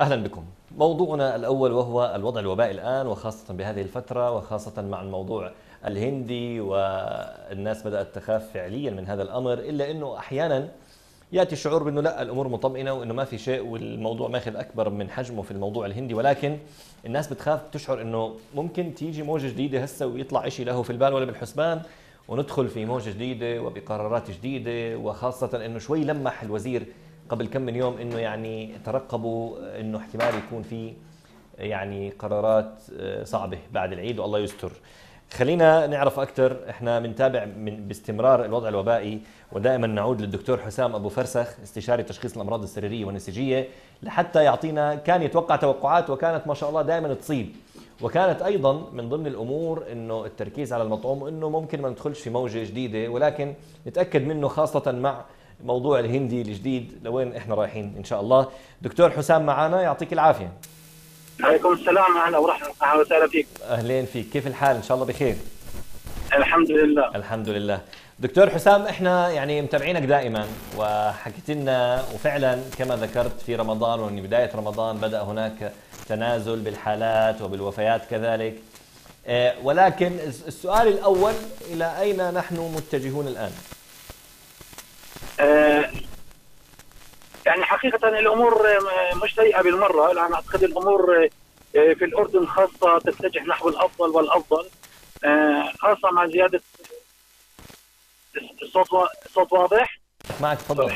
أهلا بكم. موضوعنا الأول وهو الوضع الوبائي الآن وخاصة بهذه الفترة وخاصة مع الموضوع الهندي والناس بدأت تخاف فعليا من هذا الأمر إلا إنه أحيانا يأتي الشعور بأنه لا الأمور مطمئنة وإنه ما في شيء والموضوع ماخذ أكبر من حجمه في الموضوع الهندي ولكن الناس بتخاف تشعر إنه ممكن تيجي موجة جديدة هسه ويطلع شيء له في البال ولا بالحسبان وندخل في موجة جديدة وبقرارات جديدة وخاصة إنه شوي لمح الوزير قبل كم من يوم إنه يعني ترقبوا إنه احتمال يكون في يعني قرارات صعبة بعد العيد والله يستر. خلينا نعرف أكثر إحنا بنتابع من باستمرار الوضع الوبائي ودائما نعود للدكتور حسام أبو فرسخ استشاري تشخيص الأمراض السريرية والنسيجيه لحتى يعطينا كان يتوقع توقعات وكانت ما شاء الله دائما تصيب وكانت أيضا من ضمن الأمور إنه التركيز على المطعوم إنه ممكن ما ندخلش في موجة جديدة ولكن نتأكد منه خاصة مع موضوع الهندي الجديد لوين إحنا رايحين إن شاء الله. دكتور حسام معنا يعطيك العافية. عليكم السلام أهلا ورحمة الله وسهلا فيك. أهلين فيك. كيف الحال؟ إن شاء الله بخير. الحمد لله. الحمد لله. دكتور حسام إحنا يعني متابعينك دائما وحكيت لنا وفعلا كما ذكرت في رمضان ومن بداية رمضان بدأ هناك تنازل بالحالات وبالوفيات كذلك. ولكن السؤال الأول إلى أين نحن متجهون الآن؟ يعني حقيقة الأمور مش سيئة بالمرة. لأن أعتقد الأمور في الأردن خاصة تتجه نحو الأفضل والأفضل. خاصة مع زيادة الصوت الصوت واضح؟ معك تفضل.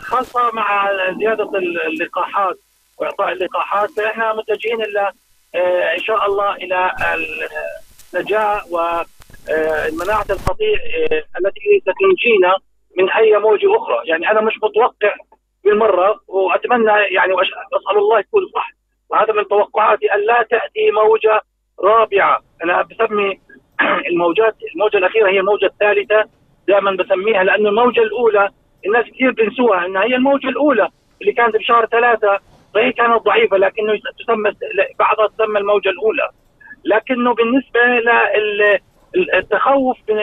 خاصة مع زيادة اللقاحات وإعطاء اللقاحات فإحنا متجهين إلى إن شاء الله إلى النجاة ومناعة القطيع التي ستنجينا من أي موجه أخرى، يعني أنا مش متوقع بالمرة وأتمنى يعني واسال الله يكون صح وهذا من توقعاتي أن لا تأتي موجة رابعة، أنا بسمي الموجات الموجة الأخيرة هي الموجة الثالثة دائما بسميها لأنه الموجة الأولى الناس كثير بينسوها إنها هي الموجة الأولى اللي كانت بشهر ثلاثة. صحيح كانت ضعيفة لكنه تسمى بعضها تسمى الموجة الأولى. لكنه بالنسبة لل التخوف من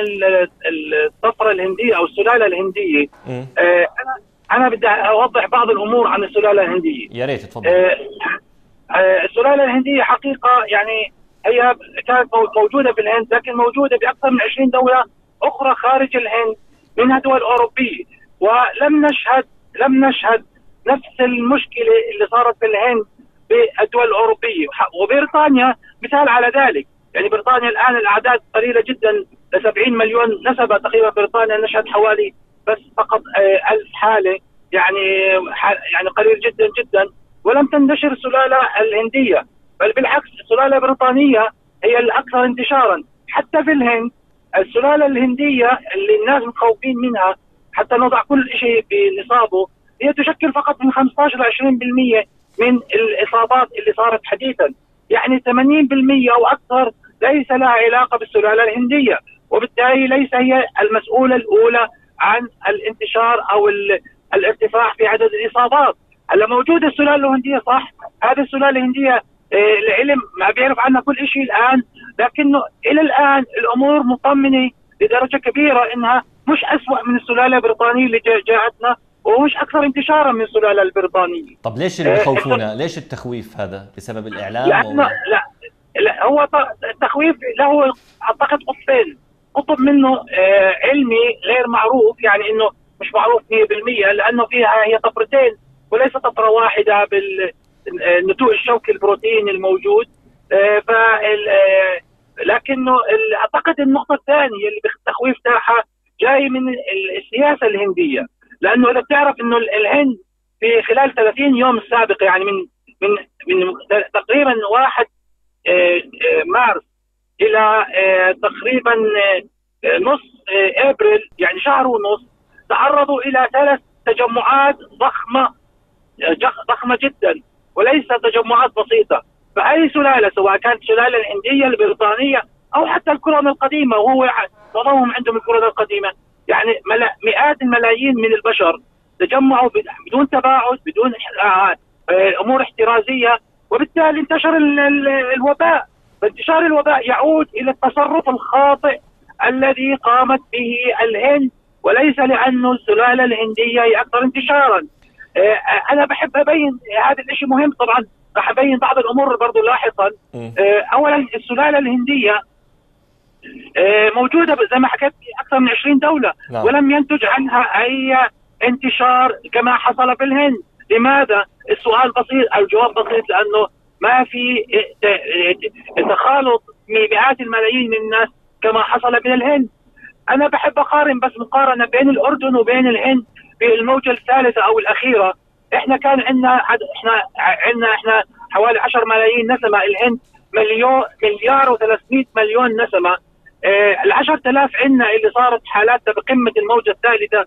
الطفرة الهندية أو السلالة الهندية. آه أنا أنا بدي أوضح بعض الأمور عن السلالة الهندية. يا ريت تفضل. آه آه السلالة الهندية حقيقة يعني هي كانت موجودة في الهند لكن موجودة باكثر من 20 دولة أخرى خارج الهند منها دول اوروبيه ولم نشهد لم نشهد نفس المشكلة اللي صارت في الهند بالدول الأوروبية. وبريطانيا مثال على ذلك. يعني بريطانيا الآن الأعداد قليلة جدا ل 70 مليون نسبة تقريبا بريطانيا نشهد حوالي بس فقط ألف حالة يعني يعني قليل جدا جدا. ولم تنتشر السلاله الهندية بل بالعكس السلاله البريطانيه هي الأكثر انتشارا. حتى في الهند السلالة الهندية اللي الناس متخوفين منها حتى نضع كل شيء بنصابه هي تشكل فقط من 15 ل 20% من الإصابات اللي صارت حديثا. يعني 80% أو أكثر ليس لها علاقة بالسلالة الهندية وبالتالي ليس هي المسؤولة الأولى عن الانتشار أو الارتفاع في عدد الإصابات هلا موجوده السلالة الهندية صح هذه السلالة الهندية آه العلم ما بيعرف عنها كل شيء الآن لكنه إلى الآن الأمور مطمنة لدرجة كبيرة إنها مش اسوء من السلالة البريطانية اللي جاءتنا ومش أكثر انتشارا من السلالة البريطانية طب ليش اللي بخوفونا؟ ليش التخويف هذا؟ بسبب الإعلام؟ لا لا هو التخويف له أعتقد قطبين. قطب منه آه علمي غير معروف يعني إنه مش معروف 100% لأنه فيها هي طفرتين وليس طفرة واحدة بالنتوء الشوكي البروتين الموجود. آه ف لكنه أعتقد النقطة الثانية اللي بالتخويف تاعها جاي من السياسة الهندية. لأنه إذا بتعرف إنه الهند في خلال 30 يوم السابقه يعني من من من تقريبا 1 مارس إلى تقريبا نص أبريل يعني شهر ونص تعرضوا إلى ثلاث تجمعات ضخمة ضخمة جدا وليس تجمعات بسيطة. فأي سلالة سواء كانت السلاله الهندية البريطانية أو حتى الكولون القديمة وهو معظمهم عندهم الكولون القديمة يعني مئات الملايين من البشر تجمعوا بدون تباعد بدون أمور احترازية وبالتالي انتشر الوباء. فانتشار الوباء يعود إلى التصرف الخاطئ الذي قامت به الهند وليس لأنه السلاله الهنديه هي أكثر انتشارا. آه، أنا بحب أبين هذا الشيء مهم طبعا. راح أبين بعض الأمور برضه لاحقا. آه، اولا السلاله الهندية آه، موجودة زي ما حكيت في أكثر من 20 دولة. نعم. ولم ينتج عنها أي انتشار كما حصل في الهند. لماذا؟ السؤال بسيط أو الجواب بسيط لأنه ما في تخالط مئات الملايين من الناس كما حصل من الهند. أنا بحب أقارن بس مقارنة بين الأردن وبين الهند في الموجه الثالثة أو الأخيرة. إحنا كان عندنا إحنا عندنا إحنا حوالي 10 ملايين نسمة. الهند مليون مليار و300 مليون نسمة. ال 10000 عندنا اللي صارت حالاتها بقمة الموجة الثالثة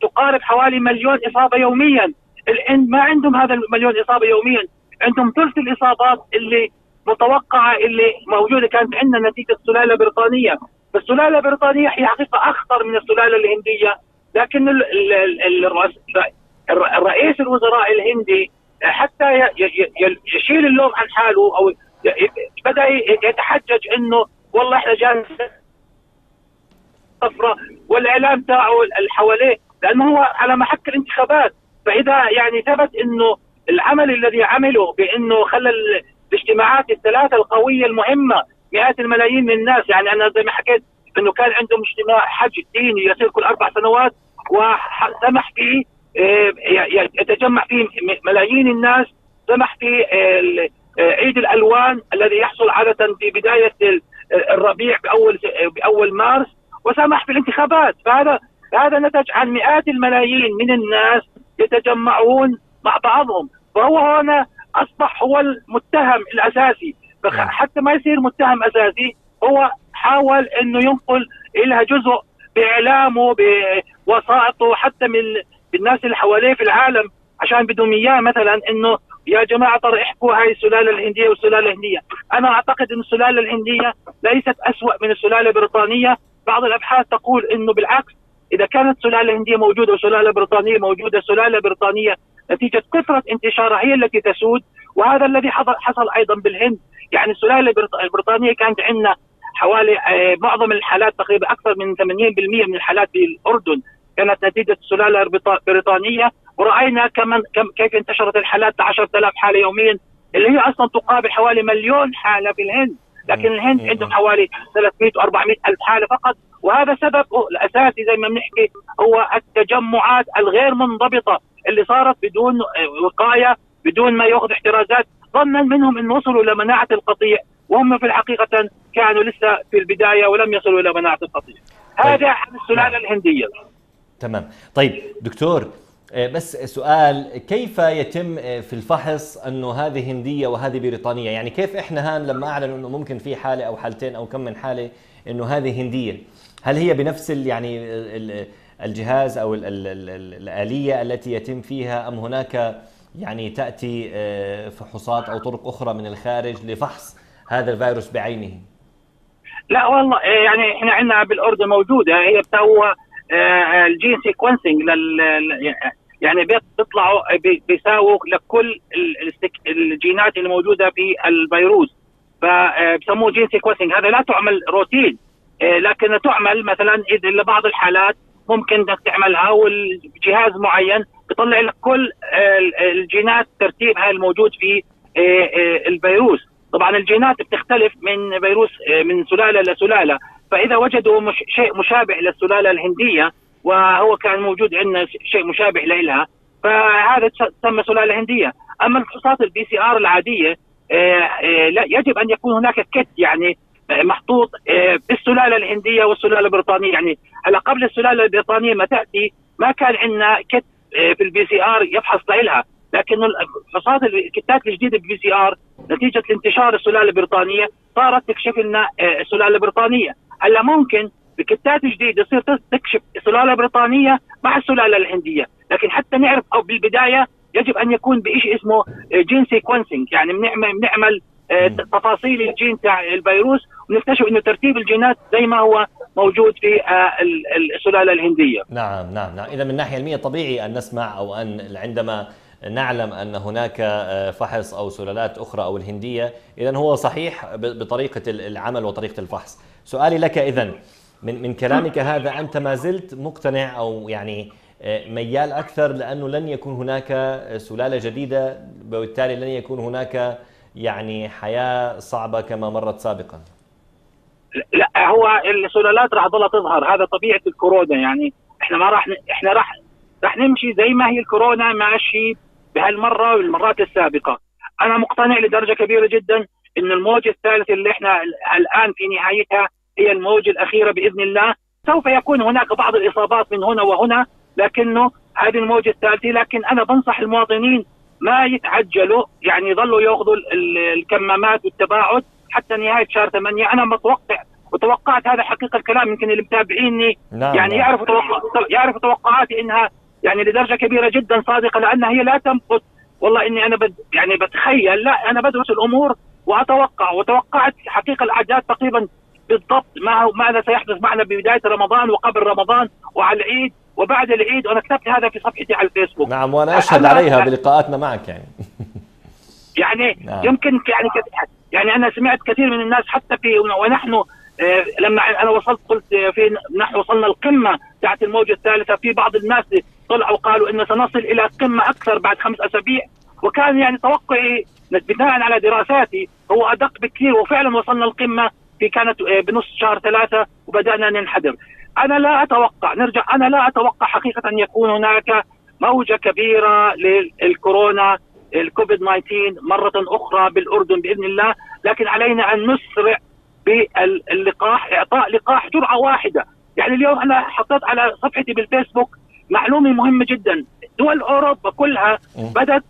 تقارب حوالي مليون إصابة يوميا. الهند ما عندهم هذا المليون إصابة يوميا. عندهم ثلث الإصابات اللي متوقعة اللي موجودة. كانت عندنا نتيجة سلالة بريطانية. فالسلاله البريطانيه هي حقيقة أخطر من السلالة الهندية. لكن الرئيس الوزراء الهندي حتى يشيل اللوم عن حاله أو بدأ يتحجج إنه والله إحنا جالس طفره والإعلام تاعه اللي حواليه لأنه هو على محك الانتخابات. فإذا يعني ثبت إنه العمل الذي عمله بإنه خلى الاجتماعات الثلاثة القوية المهمة مئات الملايين من الناس يعني أنا زي ما حكيت إنه كان عندهم اجتماع حج ديني يصير كل أربع سنوات وسمح فيه آه، يتجمع فيه ملايين الناس سمح فيه آه، عيد الألوان الذي يحصل عادة في بداية الربيع بأول بأول مارس وسمح في الانتخابات. فهذا هذا نتج عن مئات الملايين من الناس يتجمعون مع بعضهم. فهو هنا أصبح هو المتهم الأساسي. حتى ما يصير متهم أساسي هو حاول إنه ينقل لها جزء بإعلامه بوسائطه حتى من الناس اللي حواليه في العالم عشان بدهم إياه مثلا إنه يا جماعة ترى احكوا هاي السلالة الهندية والسلالة الهندية، أنا أعتقد إن السلالة الهندية ليست اسوء من السلالة البريطانية، بعض الأبحاث تقول إنه بالعكس إذا كانت سلالة هندية موجودة وسلالة بريطانية موجودة سلالة بريطانية نتيجة كثرة انتشارها هي التي تسود وهذا الذي حصل أيضا بالهند. يعني السلالة البريطانية كانت عندنا حوالي آه، معظم الحالات تقريبا أكثر من 80% من الحالات في الاردن كانت نتيجة السلاله البريطانيه ورأينا كمان كيف انتشرت الحالات 10000 حالة يوميا اللي هي أصلا تقابل حوالي مليون حالة في الهند لكن الهند عندهم حوالي 300 و 400 ألف حالة فقط. وهذا سبب الأساسي زي ما بنحكي هو التجمعات الغير منضبطة اللي صارت بدون وقاية بدون ما يأخذ احترازات ظنا منهم إن وصلوا إلى مناعة القطيع وهم في الحقيقة كانوا لسه في البداية ولم يصلوا إلى مناعة القطيع هذا طيب. عن السلالة. الهندية تمام طيب دكتور بس سؤال كيف يتم آه، في الفحص أنه هذه هندية وهذه بريطانية؟ يعني كيف إحنا هان لما أعلنوا إنه ممكن في حالة أو حالتين أو كم من حالة إنه هذه هندية؟ هل هي بنفس يعني الجهاز أو الآلية التي يتم فيها؟ أم هناك يعني تأتي آه، فحوصات أو طرق أخرى من الخارج لفحص هذا الفيروس بعينه؟ لا والله يعني إحنا عندنا بالأردن موجودة هي آه، ال gene sequencing لل يعني بيطلعوا بيساووا لكل الجينات اللي موجودة في الفيروس. فبسموه gene sequencing هذا لا تعمل روتين. آه، لكن تعمل مثلا إذا لبعض الحالات ممكن إنك تعملها والجهاز معين بيطلع لك كل الجينات ترتيبها الموجود في آه، الفيروس. طبعا الجينات بتختلف من فيروس من سلالة لسلالة. فإذا وجدوا مش شيء مشابه للسلالة الهندية وهو كان موجود عندنا شيء مشابه لها فهذا تسمى سلالة هندية. أما الفحوصات ال PCR العادية آه، آه، لا يجب أن يكون هناك kit يعني آه، محطوط بالسلالة الهندية والسلالة البريطانية. يعني هلا قبل السلالة البريطانية ما تأتي ما كان عندنا kit في ال PCR يفحص لها لكن الفحوصات ال kit ات الجديدة بال PCR نتيجة انتشار السلالة البريطانية صارت تكشف لنا السلالة البريطانية. هلا ممكن ب kit ات جديده تصير تكشف سلالة بريطانية مع السلالة الهندية. لكن حتى نعرف أو بالبداية يجب أن يكون بشيء اسمه gene sequencing يعني بنعمل بنعمل آه، تفاصيل الجين تاع الفيروس ونكتشف إنه ترتيب الجينات زي ما هو موجود في آه، السلالة الهندية. نعم نعم نعم. إذا من الناحيه العلميه طبيعي أن نسمع أو أن عندما نعلم أن هناك آه، فحص أو سلالات أخرى أو الهندية اذا هو صحيح بطريقة العمل وطريقة الفحص. سؤالي لك اذا من من كلامك هذا أنت ما زلت مقتنع أو يعني ميال أكثر لأنه لن يكون هناك سلالة جديدة وبالتالي لن يكون هناك يعني حياة صعبة كما مرت سابقا. لا هو السلالات راح تظل تظهر هذا طبيعة الكورونا يعني. إحنا ما راح إحنا راح راح نمشي زي ما هي الكورونا ماشي بهالمرة والمرات السابقة. أنا مقتنع لدرجة كبيرة جدا إن الموجه الثالثه اللي إحنا الآن في نهايتها هي الموجه الأخيرة بإذن الله. سوف يكون هناك بعض الإصابات من هنا وهنا لكنه هذه الموجه الثالثة. لكن أنا بنصح المواطنين ما يتعجلوا يعني يظلوا يأخذوا الكمامات والتباعد حتى نهاية شهر 8 أنا متوقع وتوقعت هذا حقيقة الكلام يمكن اللي متابعيني نعم يعني. يعرفوا توقع يعرفوا توقعاتي إنها يعني لدرجة كبيرة جدا صادقة لأنها هي لا تنقص. والله إني أنا بد يعني بتخيل لا أنا بدرس الأمور وأتوقع وتوقعت حقيقة الأعداد تقريبا بالضبط ما ماذا سيحدث معنا ببداية رمضان وقبل رمضان وعلى العيد وبعد العيد. وأنا كتبت هذا في صفحتي على الفيسبوك. نعم وأنا أشهد عليها بلقاءاتنا معك يعني. يعني نعم. يمكن يعني يعني أنا سمعت كثير من الناس حتى في ونحن آه، لما أنا وصلت قلت في نحن وصلنا القمة بتاعت الموجة الثالثة. في بعض الناس طلعوا قالوا إن سنصل إلى قمة أكثر بعد خمس أسابيع. وكان يعني توقعي بناء على دراساتي هو أدق بكثير. وفعلا وصلنا القمة. في كانت آه، بنص شهر ثلاثة وبدأنا ننحدر. أنا لا أتوقع نرجع أنا لا أتوقع حقيقة أن يكون هناك موجة كبيرة للكورونا الكوفيد 19 مرة أخرى بالأردن بإذن الله، لكن علينا أن نسرع باللقاح إعطاء لقاح جرعة واحدة، يعني اليوم أنا حطيت على صفحتي بالفيسبوك معلومة مهمة جدا، دول أوروبا كلها بدأت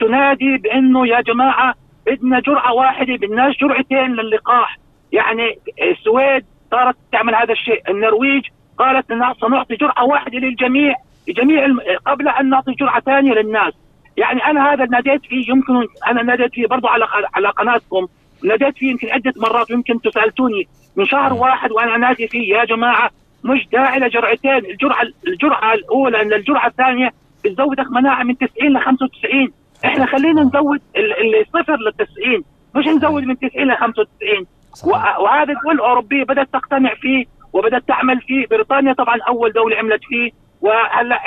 تنادي بأنه يا جماعة بدنا جرعة واحدة بدناش جرعتين للقاح، يعني السويد صارت تعمل هذا الشيء، النرويج قالت سنعطي جرعة واحدة للجميع لجميع قبل أن نعطي جرعة ثانية للناس. يعني أنا هذا ناديت فيه يمكن أنا ناديت فيه برضه على على قناتكم ناديت فيه يمكن عدة مرات ويمكن تسألتوني من شهر واحد وأنا نادي فيه يا جماعة مش داعي لجرعتين الجرعه الجرعة الأولى ان الجرعة الثانية بتزودك مناعة من 90 ل 95 إحنا خلينا نزود الصفر لل 90 مش نزود من 90 ل 95 وهذه الدول الأوروبية بدأت تقتنع فيه وبدأت تعمل فيه. بريطانيا طبعا أول دولة عملت فيه. وهلأ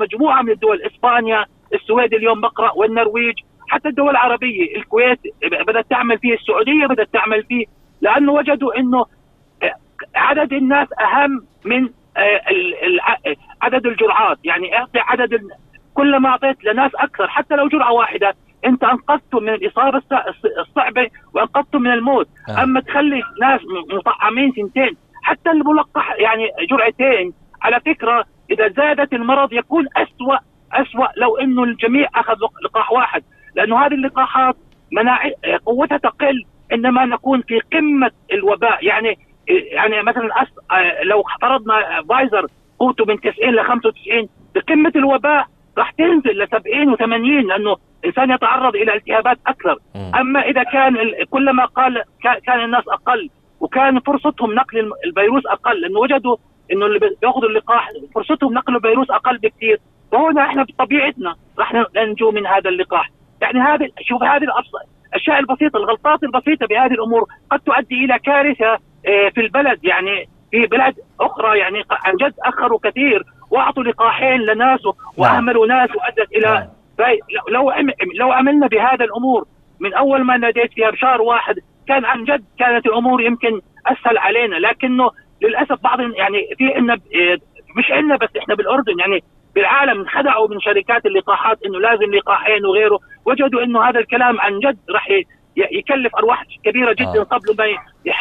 مجموعة من الدول إسبانيا السويد اليوم بقرأ والنرويج حتى الدول العربية الكويت بدأت تعمل فيه السعودية بدأت تعمل فيه. لأنه وجدوا إنه عدد الناس أهم من آه، عدد الجرعات. يعني أعطي عدد كلما أعطيت لناس أكثر. حتى لو جرعة واحدة أنت انقذتم من الإصابة الصعبة وانقذتم من الموت. آه. أما تخلي ناس مطعمين سنتين حتى الملقح يعني جرعتين. على فكرة إذا زادت المرض يكون أسوأ أسوأ لو إنه الجميع أخذ لقاح واحد. لأنه هذه اللقاحات مناع قوتها تقل عندما نكون في قمة الوباء. يعني يعني مثلا لو فرضنا فايزر قوته من 90 ل 95 بقمة الوباء راح تنزل ل 70 و80 لأنه الانسان يتعرض إلى التهابات أكثر. أما إذا كان كلما قال كان الناس أقل وكان فرصتهم نقل الفيروس أقل لأنه وجدوا إنه اللي بياخذوا اللقاح فرصتهم نقل الفيروس أقل بكثير. وهنا إحنا بطبيعتنا راح ننجو من هذا اللقاح. يعني هذه شوف هذه الأشياء البسيطة الغلطات البسيطة بهذه الأمور قد تؤدي إلى كارثة آه، في البلد. يعني في بلاد أخرى يعني عن جد أخروا كثير. واعطوا لقاحين لناس نعم. واهملوا ناس وأدت إلى نعم. لو لو عملنا بهذا الأمور من أول ما ناديت فيها بشهر واحد كان عن جد كانت الأمور يمكن أسهل علينا لكنه للأسف بعض يعني في عندنا آه، مش عندنا بس إحنا بالأردن يعني بالعالم انخدعوا من شركات اللقاحات إنه لازم لقاحين وغيره وجدوا إنه هذا الكلام عن جد راح يكلف أرواح كبيرة جدا آه. قبل ما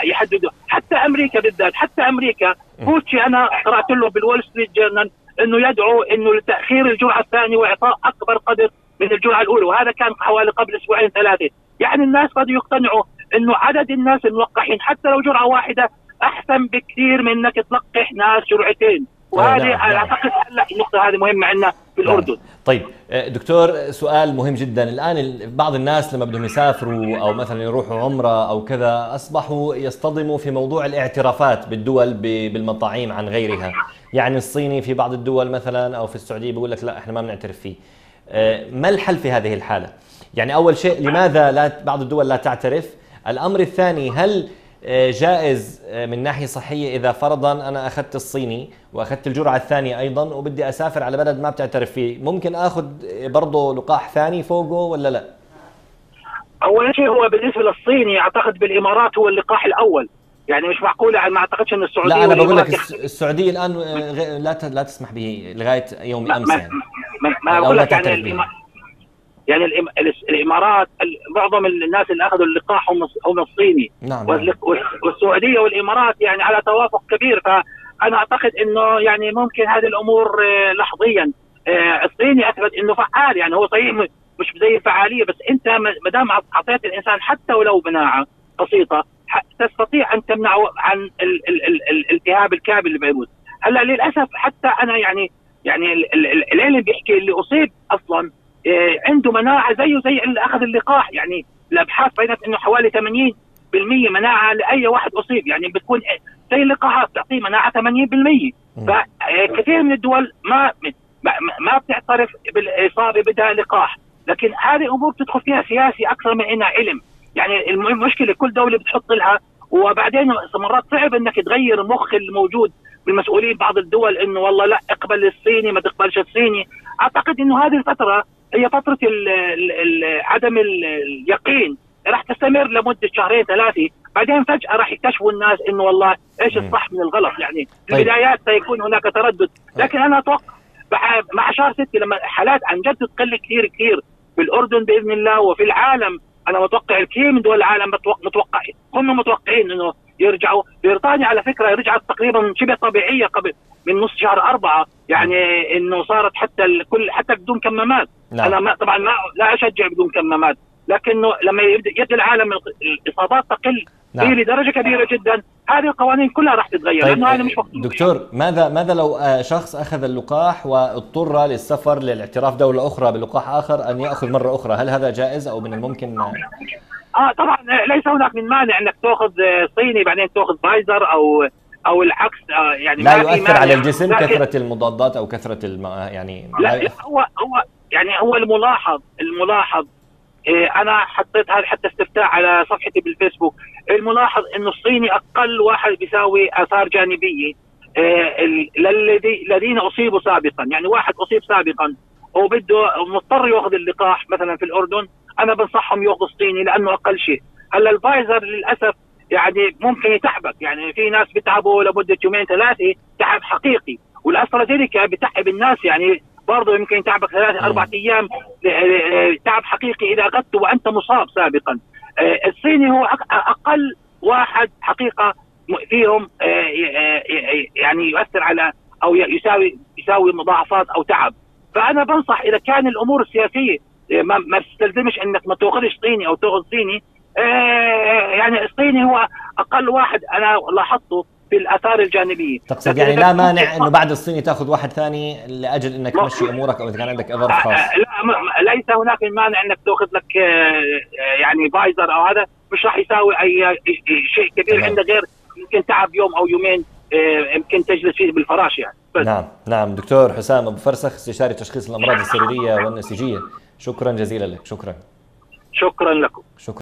يحددوا حتى أمريكا بالذات حتى أمريكا فوتشي أنا قرأت له بال Wall Street Journal إنه يدعو إنه لتأخير الجرعة الثانية وإعطاء أكبر قدر من الجرعة الأولى وهذا كان حوالي قبل أسبوعين ثلاثة. يعني الناس بدوا يقتنعوا إنه عدد الناس الملقحين حتى لو جرعة واحدة أحسن بكثير من إنك تلقح ناس جرعتين. وهذه نعم. أعتقد هلا النقطة هذه مهمة عندنا في نعم. الأردن. طيب آه، دكتور سؤال مهم جدا. الآن بعض الناس لما بدهم يسافروا أو مثلا يروحوا عمرة أو كذا أصبحوا يصطدموا في موضوع الاعترافات بالدول بالمطاعيم عن غيرها. يعني الصيني في بعض الدول مثلا أو في السعودية بيقول لك لا إحنا ما بنعترف فيه. آه، ما الحل في هذه الحالة؟ يعني أول شيء لماذا لا بعض الدول لا تعترف؟ الأمر الثاني هل آه، جائز آه، من ناحية صحية إذا فرضا أنا أخذت الصيني وأخذت الجرعة الثانية أيضا وبدي أسافر على بلد ما بتعترف فيه ممكن آخذ برضه لقاح ثاني فوقه ولا لا؟ أول شيء هو بالنسبة للصيني أعتقد بالإمارات هو اللقاح الأول. يعني مش معقول يعني ما أعتقدش إن السعودية لا أنا بقول لك السعودية الآن لا لا تسمح به لغاية يوم أمس يعني. ما, ما أقول لك يعني يعني الإمارات معظم الناس اللي أخذوا اللقاح هم هم الصيني. نعم. والسعودية والإمارات يعني على توافق كبير. فأنا أعتقد إنه يعني ممكن هذه الأمور آه، لحظيا. آه، الصيني اثبت إنه فعال يعني هو صحيح مش زي الفعالية بس أنت ما دام أعطيت الإنسان حتى ولو مناعه بسيطة تستطيع أن تمنعه عن الالتهاب الكامل للفيروس هلأ للأسف حتى أنا يعني يعني العلم بيحكي اللي أصيب أصلا آه، عنده مناعة زيه زي اللي أخذ اللقاح. يعني الأبحاث بينت إنه حوالي 80% مناعة لأي واحد أصيب. يعني بتكون زي اللقاحات تعطيه مناعة 80% فكثير من الدول ما ما بتعترف بالإصابة بدها لقاح. لكن هذه أمور بتدخل فيها سياسي أكثر من إنها علم. يعني المشكلة كل دولة بتحط لها وبعدين مرات صعب إنك تغير المخ الموجود بالمسؤولين بعض الدول إنه والله لا اقبل الصيني ما تقبلش الصيني. أعتقد إنه هذه الفترة هي فترة ال ال ال عدم اليقين. راح تستمر لمدة شهرين ثلاثة. بعدين فجأة راح يكتشفوا الناس إنه والله إيش الصح من الغلط. يعني في طيب. البدايات سيكون هناك تردد. لكن أنا أتوقع مع شهر ستة لما حالات عن جد تقل كثير كثير في الأردن بإذن الله وفي العالم أنا متوقع الكثير من دول العالم متوقع هم متوقعين إنه يرجعوا. بريطانيا على فكرة رجعت تقريبا شبه طبيعية قبل من نص شهر أربعة. يعني إنه صارت حتى الكل حتى بدون كمامات. نعم. أنا ما طبعا لا لا أشجع بدون كمامات. لكنه لما يبدا العالم الإصابات تقل. نعم. لدرجة كبيرة جدا. هذه القوانين كلها راح تتغير طيب لأنه هذا مش دكتور ماذا ماذا لو آه، شخص أخذ اللقاح واضطر للسفر للاعتراف دولة أخرى بلقاح آخر أن يأخذ مرة أخرى؟ هل هذا جائز أو من الممكن؟ آه طبعا ليس هناك من مانع إنك تأخذ صيني بعدين تأخذ فايزر أو أو العكس آه يعني لا يؤثر على الجسم كثرة المضادات أو كثرة الم... يعني لا, لا هو هو يعني هو الملاحظ الملاحظ إيه أنا حطيت هذا حتى استفتاء على صفحتي بالفيسبوك. الملاحظ إنه الصيني أقل واحد بيساوي آثار جانبية. إيه الذين أصيبوا سابقا. يعني واحد أصيب سابقا وبده مضطر ياخذ اللقاح مثلا في الأردن أنا بنصحهم ياخذوا الصيني لأنه أقل شيء. هلأ الفايزر للأسف يعني ممكن يتعبك. يعني في ناس بيتعبوا لمدة يومين ثلاثة تعب حقيقي. والاسترازينيكا بتعب الناس. يعني برضه يمكن يتعبك ثلاثة أربعة أيام تعب حقيقي إذا أخذته وأنت مصاب سابقا. آه، الصيني هو أقل واحد حقيقة فيهم آه، آه، يعني يؤثر على أو يساوي يساوي مضاعفات أو تعب. فأنا بنصح إذا كان الأمور السياسية ما, ما تستلزمش إنك ما تأخذش صيني أو تأخذ صيني يعني الصيني هو أقل واحد أنا لاحظته في الاثار الجانبية. تقصد يعني لا مانع إنه بعد الصيني تاخذ واحد ثاني لأجل إنك تمشي أمورك أو إذا كان عندك ظرف خاص؟ لا ليس هناك مانع إنك تأخذ لك آه، يعني فايزر أو هذا. مش راح يساوي أي شيء كبير عندك غير يمكن تعب يوم أو يومين آه، يمكن تجلس فيه بالفراش يعني. بس. نعم نعم. دكتور حسام أبو فرسخ استشاري تشخيص الأمراض السريرية والنسيجيه شكرا جزيلا لك. شكرا. شكرا لكم. شكرا.